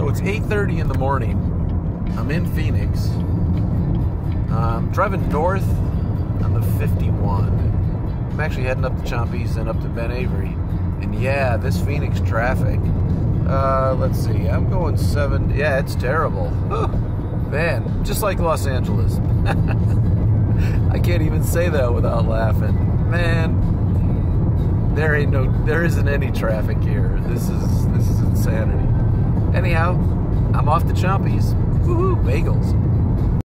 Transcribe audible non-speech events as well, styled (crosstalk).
So it's 8:30 in the morning. I'm in Phoenix. I'm driving north on the 51. I'm actually heading up to Chompies and up to Ben Avery. And yeah, this Phoenix traffic. Uh, let's see. I'm going seven. Yeah, it's terrible. (laughs) Man, just like Los Angeles. (laughs) I can't even say that without laughing. Man, there ain't no, there isn't any traffic here. This is this is Anyhow, I'm off to Chompies. Woohoo, bagels.